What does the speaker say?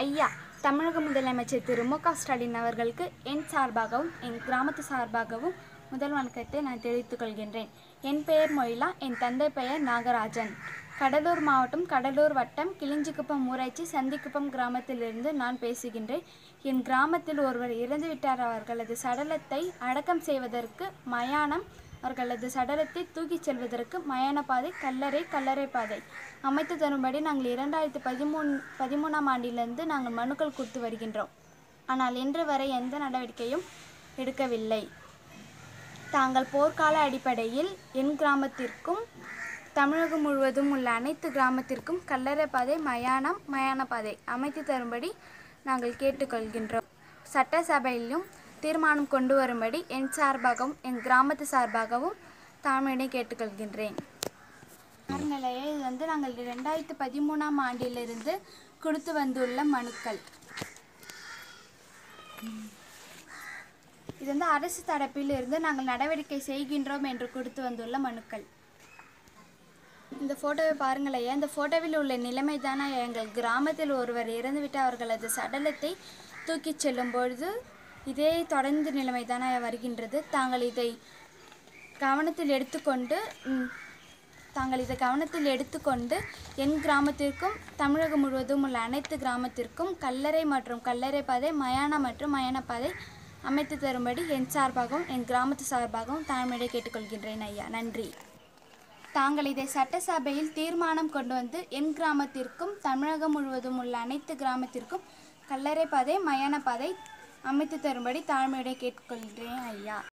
ஐயா தமிழக முதலமைச்சர் திரு மு க ஸ்டாலின் அவர்களுக்கு என் சார்பாகவும் என் கிராமத்து சார்பாகவும் முதல் வணக்கத்தை நான் தெரிவித்துக் கொள்கின்றேன். என் பெயர் மொயிலா என் தந்தை பெயர் நாகராஜன். கடலூர் மாவட்டம் கடலூர் வட்டம் கிளிஞ்சிக்குப்பம் ஊராட்சி சந்திக்குப்பம் கிராமத்திலிருந்து நான் பேசுகின்றேன். என் கிராமத்தில் ஒருவர் இறந்துவிட்டார் அவர்களது சடலத்தை அடக்கம் செய்வதற்கு மயானம் அவர்களது சடலத்தை தூக்கிச் செல்வதற்கு மயானப்பாதை கல்லறை கல்லறை பாதை. அமைத்து தரும்படி நாங்கள் இரண்டாயிரத்தி பதிமூணு பதிமூணாம் ஆண்டிலிருந்து நாங்கள் மனுக்கள் கொடுத்து வருகின்றோம். ஆனால் இன்று வரை எந்த நடவடிக்கையும் எடுக்கவில்லை. தாங்கள் போர்க்கால அடிப்படையில் என் கிராமத்திற்கும் தமிழகம் முழுவதும் உள்ள அனைத்து கிராமத்திற்கும் கல்லறை பாதை மயானம் மயான பாதை அமைத்து தரும்படி நாங்கள் கேட்டுக்கொள்கின்றோம். சட்டசபையிலும் தீர்மானம் கொண்டு வரும்படி என் சார்பாகவும் என் கிராமத்து சார்பாகவும் தாழ்மையுடன் கேட்டுக்கொள்கின்றேன். நிலையில் இது வந்து நாங்கள் ரெண்டாயிரத்து பதிமூணாம் ஆண்டிலிருந்து கொடுத்து வந்துள்ள மனுக்கள். இது வந்து அரசு தரப்பில் இருந்து நாங்கள் நடவடிக்கை செய்கின்றோம் என்று கொடுத்து வந்துள்ள மனுக்கள். இந்த ஃபோட்டோவை ஐயா இந்த ஃபோட்டோவில் உள்ள நிலைமை தானே? எங்கள் கிராமத்தில் ஒருவர் இறந்துவிட்டு அவர்களது சடலத்தை தூக்கிச் செல்லும் பொழுது இதே தொடர்ந்து நிலைமை தானே வருகின்றது. தாங்கள் இதை கவனத்தில் எடுத்துக்கொண்டு தாங்கள் இதை கவனத்தில் எடுத்துக்கொண்டு என் கிராமத்திற்கும் தமிழகம் முழுவதும் உள்ள அனைத்து கிராமத்திற்கும் கல்லறை மற்றும் கல்லறை பாதை மயான மற்றும் மயான பாதை அமைத்து தரும்படி என் சார்பாகவும் என் கிராமத்து சார்பாகவும் தாழ்மையை கேட்டுக்கொள்கின்றேன் ஐயா. நன்றி. தாங்கள் இதை சட்டசபையில் தீர்மானம் கொண்டு வந்து என் கிராமத்திற்கும் தமிழகம் முழுவதும் உள்ள அனைத்து கிராமத்திற்கும் கல்லறை பாதை மயான பாதை அமைத்து தரும்படி தாழ்மையுடைய கேட்டுக்கொள்கிறேன் ஐயா.